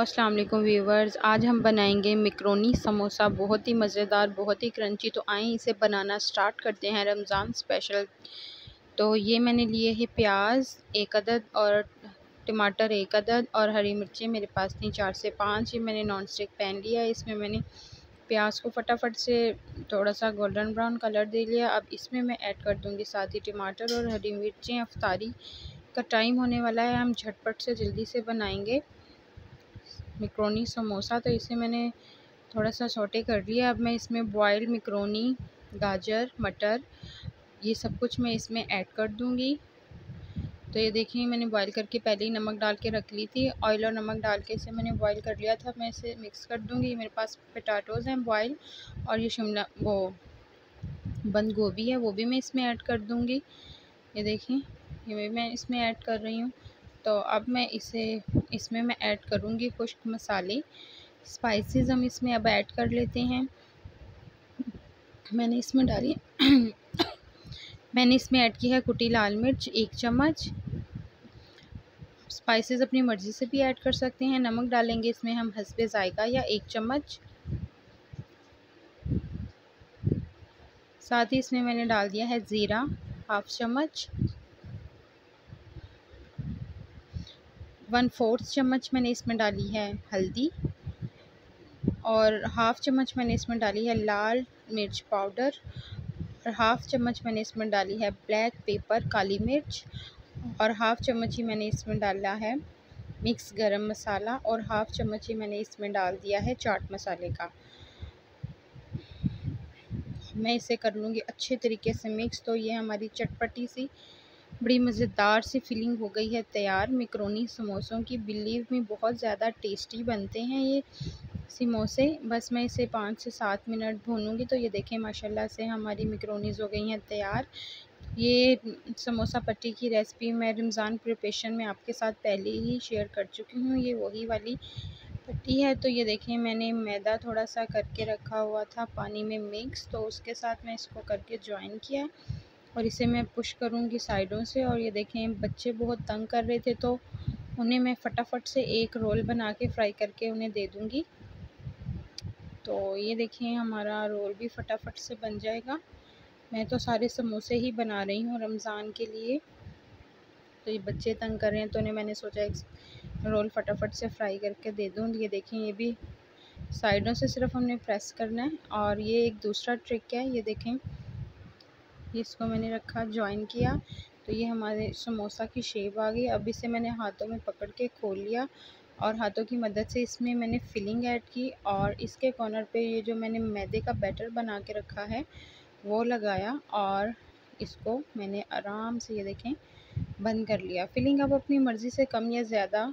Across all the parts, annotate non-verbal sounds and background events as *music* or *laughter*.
अस्सलाम वालेकुम व्यूवर्स। आज हम बनाएँगे मिक्रोनी समोसा। बहुत ही मज़ेदार, बहुत ही क्रंची। तो आए इसे बनाना स्टार्ट करते हैं रमज़ान स्पेशल। तो ये मैंने लिए है प्याज एक अदद और टमाटर एक अदद और हरी मिर्चें मेरे पास थी चार से पाँच। ये मैंने नॉन स्टिक पैन लिया। है इसमें मैंने प्याज को फटाफट से थोड़ा सा गोल्डन ब्राउन कलर दे लिया। अब इसमें मैं ऐड कर दूँगी साथ ही टमाटर और हरी मिर्चें। अफ्तारी का टाइम होने वाला है। हम झटपट से जल्दी से बनाएँगे। मिक्रोनी समोसा तो इसे मैंने थोड़ा सा छोटे कर लिया। अब मैं इसमें बॉयल मिक्रोनी गाजर, मटर, ये सब कुछ मैं इसमें ऐड कर दूँगी। तो ये देखिए, मैंने बॉईल करके पहले ही नमक डाल के रख ली थी। ऑयल और नमक डाल के इसे मैंने बॉईल कर लिया था। मैं इसे मिक्स कर दूँगी। मेरे पास पटाटोज़ हैं बॉयल और ये शिमला, वो बंद गोभी है, वो भी मैं इसमें ऐड कर दूँगी। ये देखिए, ये मैं इसमें ऐड कर रही हूँ। तो अब मैं इसे, इसमें मैं ऐड करूँगी खुश्क मसाले। स्पाइसेस हम इसमें अब ऐड कर लेते हैं। मैंने इसमें डाली, *coughs* मैंने इसमें ऐड की है कुटी लाल मिर्च, एक चम्मच। स्पाइसेस अपनी मर्ज़ी से भी ऐड कर सकते हैं। नमक डालेंगे इसमें हम हंसबे ज़ायका या एक चम्मच। साथ ही इसमें मैंने डाल दिया है ज़ीरा हाफ़ चम्मच। वन फोर्थ चम्मच मैंने इसमें डाली है हल्दी और हाफ़ चम्मच मैंने इसमें डाली है लाल मिर्च पाउडर और हाफ़ चम्मच मैंने इसमें डाली है ब्लैक पेपर, काली मिर्च और हाफ़ चम्मच ही मैंने इसमें डाला है मिक्स गरम मसाला और हाफ़ चम्मच ही मैंने इसमें डाल दिया है चाट मसाले का। मैं इसे कर लूँगी अच्छे तरीके से मिक्स तो ये हमारी चटपटी सी बड़ी मज़ेदार सी फीलिंग हो गई है तैयार। मिक्रोनी समोसों की बिलीव में बहुत ज़्यादा टेस्टी बनते हैं ये समोसे। बस मैं इसे पाँच से सात मिनट भूनूँगी तो ये देखें, माशाल्लाह से हमारी मिक्रोनीज़ हो गई हैं तैयार। ये समोसा पट्टी की रेसिपी मैं रमज़ान प्रिपरेशन में आपके साथ पहले ही शेयर कर चुकी हूँ। ये वही वाली पट्टी है। तो ये देखें, मैंने मैदा थोड़ा सा करके रखा हुआ था, पानी में मिक्स तो उसके साथ मैं इसको करके ज्वाइन किया। और इसे मैं पुश करूँगी साइडों से और ये देखें, बच्चे बहुत तंग कर रहे थे तो उन्हें मैं फटाफट से एक रोल बना के फ्राई करके उन्हें दे दूँगी। तो ये देखें, हमारा रोल भी फटाफट से बन जाएगा। मैं तो सारे समोसे ही बना रही हूँ रमज़ान के लिए। तो ये बच्चे तंग कर रहे हैं तो उन्हें मैंने सोचा एक रोल फटाफट से फ्राई करके दे दूँ। ये देखें, ये भी साइडों से सिर्फ़ हमने प्रेस करना है। और ये एक दूसरा ट्रिक है। ये देखें इसको मैंने रखा जॉइन किया। तो ये हमारे समोसा की शेप आ गई। अब इसे मैंने हाथों में पकड़ के खोल लिया और हाथों की मदद से इसमें मैंने फिलिंग ऐड की और इसके कॉर्नर पे ये जो मैंने मैदे का बैटर बना के रखा है, वो लगाया और इसको मैंने आराम से, ये देखें, बंद कर लिया। फिलिंग आप अपनी मर्ज़ी से कम या ज़्यादा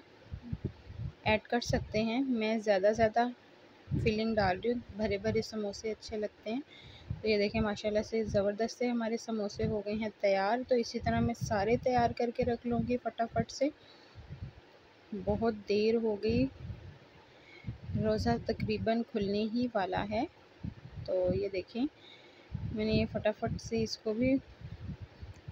ऐड कर सकते हैं। मैं ज़्यादा ज़्यादा फिलिंग डाल रही हूँ। भरे भरे समोसे अच्छे लगते हैं। तो ये देखें, माशाल्लाह से ज़बरदस्त से हमारे समोसे हो गए हैं तैयार। तो इसी तरह मैं सारे तैयार करके रख लूँगी फटाफट से। बहुत देर हो गई। रोज़ा तकरीबन खुलने ही वाला है। तो ये देखें, मैंने ये फटाफट से इसको भी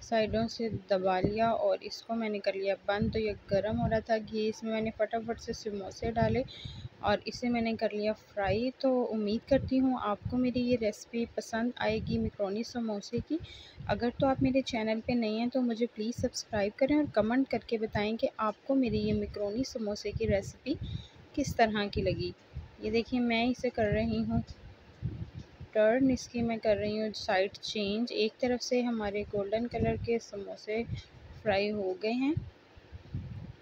साइडों से दबा लिया और इसको मैंने कर लिया बंद। तो ये गर्म हो रहा था, घी इसमें मैंने फटाफट से समोसे डाले और इसे मैंने कर लिया फ्राई। तो उम्मीद करती हूँ आपको मेरी ये रेसिपी पसंद आएगी मिक्रोनी समोसे की। अगर तो आप मेरे चैनल पे नहीं हैं तो मुझे प्लीज़ सब्सक्राइब करें और कमेंट करके बताएँ कि आपको मेरी ये मिक्रोनी समोसे की रेसिपी किस तरह की लगी। ये देखिए, मैं इसे कर रही हूँ टर्न। इसकी मैं कर रही हूँ साइड चेंज। एक तरफ़ से हमारे गोल्डन कलर के समोसे फ्राई हो गए हैं।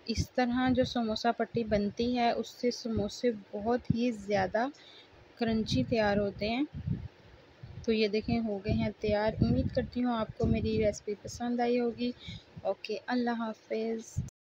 इस तरह जो समोसा पट्टी बनती है, उससे समोसे बहुत ही ज़्यादा क्रंची तैयार होते हैं। तो ये देखें, हो गए हैं तैयार। उम्मीद करती हूँ आपको मेरी रेसिपी पसंद आई होगी। ओके, अल्लाह हाफिज़।